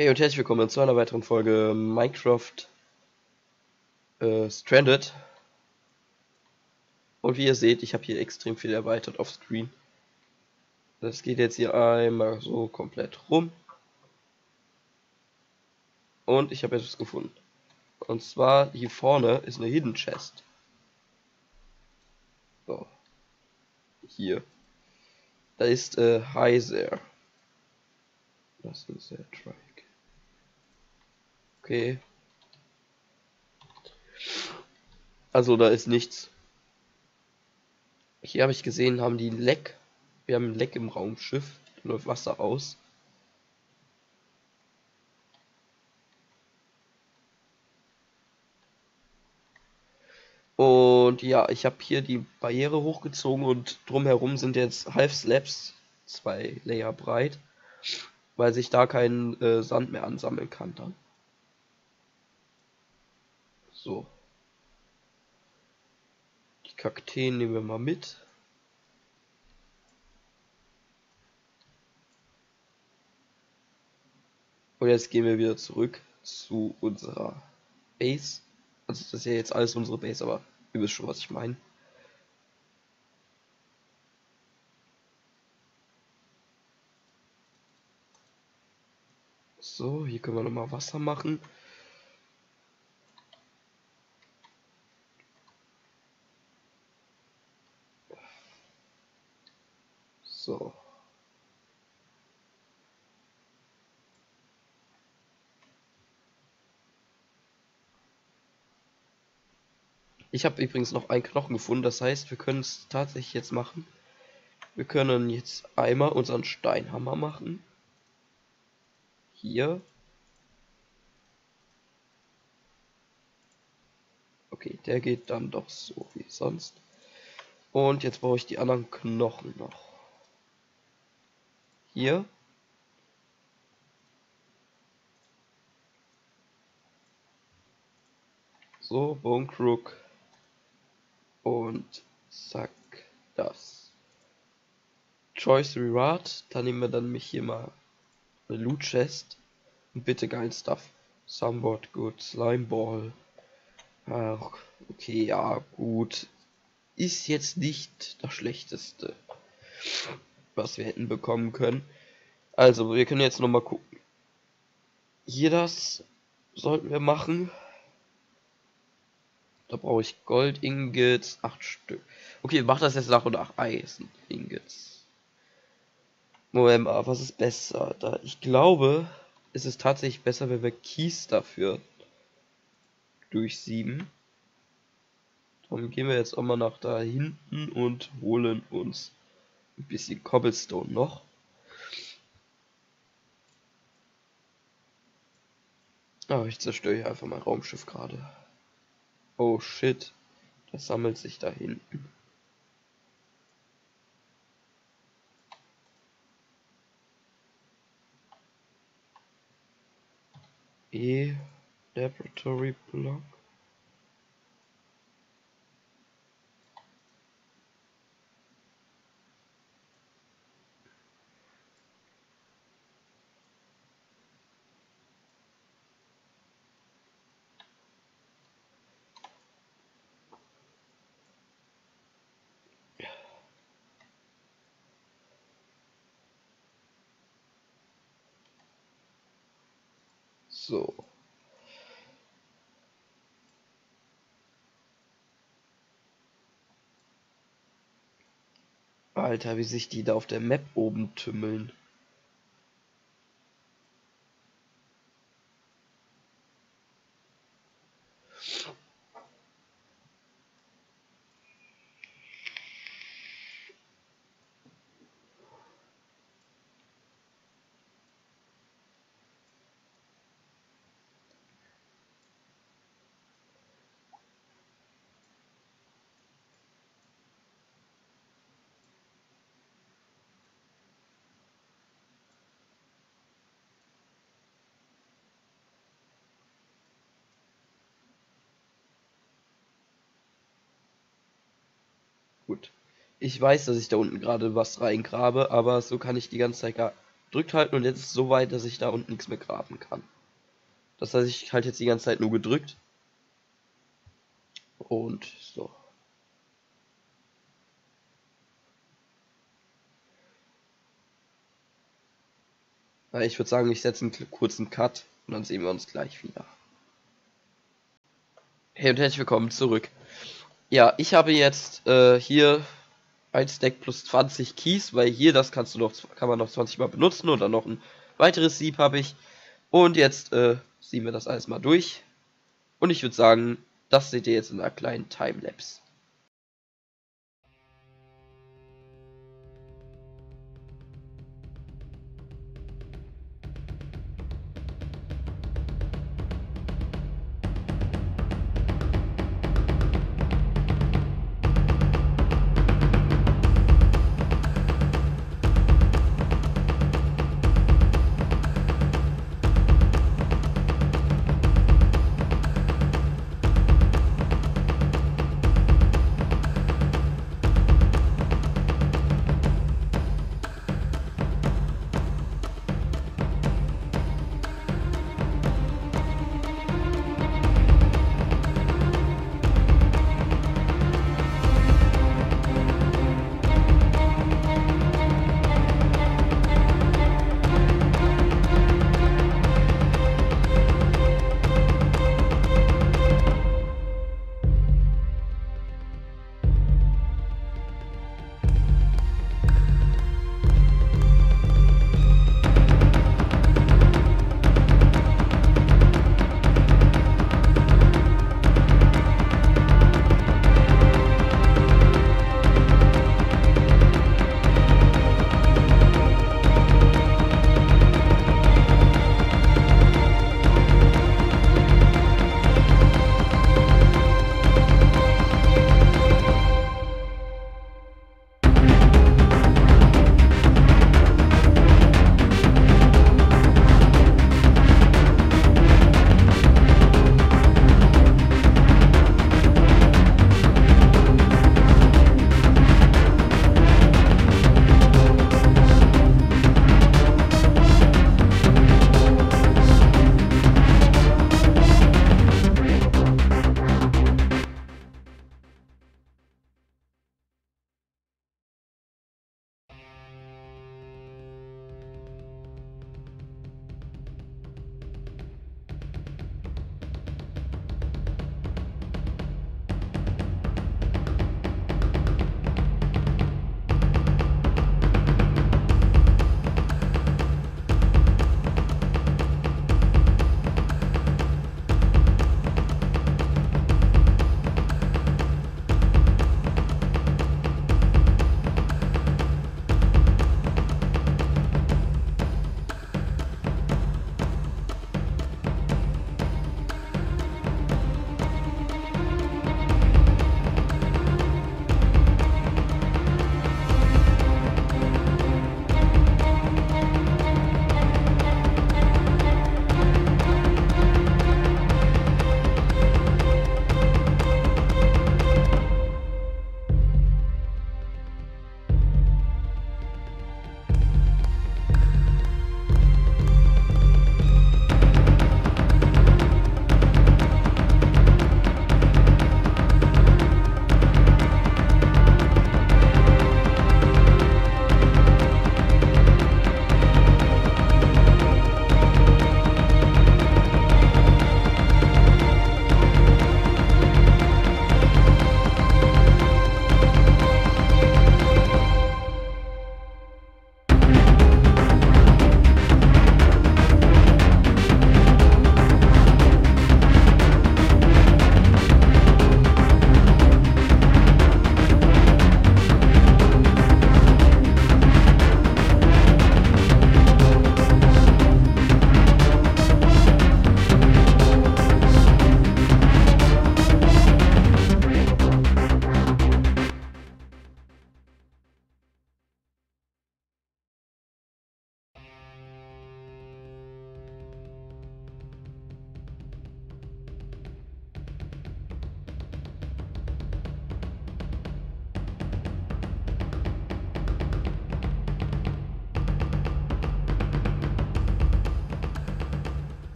Hey und herzlich willkommen zu einer weiteren Folge Minecraft äh, Stranded. Und wie ihr seht, ich habe hier extrem viel erweitert auf Screen. Das geht jetzt hier einmal so komplett rum. Und ich habe etwas gefunden. Und zwar hier vorne ist eine Hidden Chest. So. Hier. Da ist äh, Heiser. Das ist der Trike. Okay. Also da ist nichts. Hier habe ich gesehen, haben die Leck. Wir haben ein Leck im Raumschiff. Da läuft Wasser aus. Und ja, ich habe hier die Barriere hochgezogen und drumherum sind jetzt Half Slabs, zwei Layer breit, weil sich da kein äh, Sand mehr ansammeln kann dann. So. Die Kakteen nehmen wir mal mit. Und jetzt gehen wir wieder zurück zu unserer Base. Also das ist ja jetzt alles unsere Base, aber ihr wisst schon, was ich meine. So, hier können wir noch mal Wasser machen. So. Ich habe übrigens noch einen Knochen gefunden, das heißt, wir können es tatsächlich jetzt machen. Wir können jetzt einmal unseren Steinhammer machen. Hier. Okay, der geht dann doch so wie sonst. Und jetzt brauche ich die anderen Knochen noch. Hier. So, Bone. Und zack, das. Choice Reward. Da nehmen wir dann mich hier mal eine Loot Chest. Und bitte geilen Stuff. Somewhat good. Slime Ball. Ach, okay, ja, gut ist jetzt nicht das Schlechteste, was wir hätten bekommen können. Also, wir können jetzt noch mal gucken. Hier das sollten wir machen. Da brauche ich Gold Ingots, 8 Stück. Okay, mach das jetzt nach und nach Eisen Ingots. Moment mal, was ist besser? Da ich glaube, es ist tatsächlich besser, wenn wir Kies dafür durchsieben. Dann gehen wir jetzt auch mal nach da hinten und holen uns ein bisschen Cobblestone noch. Ah, ich zerstöre hier einfach mein Raumschiff gerade. Oh shit, das sammelt sich da hinten. E Laboratory Block. So. Alter, wie sich die da auf der Map oben tümmeln. Gut. Ich weiß, dass ich da unten gerade was reingrabe, aber so kann ich die ganze Zeit gar drückt halten und jetzt ist es so weit, dass ich da unten nichts mehr graben kann. Das heißt, ich halt jetzt die ganze Zeit nur gedrückt. Und so. Ich würde sagen, ich setze einen kurzen Cut und dann sehen wir uns gleich wieder. Hey und herzlich willkommen zurück. Ja, ich habe jetzt äh, hier ein Stack plus 20 Keys, weil hier das kannst du noch, kann man noch 20 mal benutzen und dann noch ein weiteres Sieb habe ich. Und jetzt äh, ziehen wir das alles mal durch. Und ich würde sagen, das seht ihr jetzt in einer kleinen Timelapse.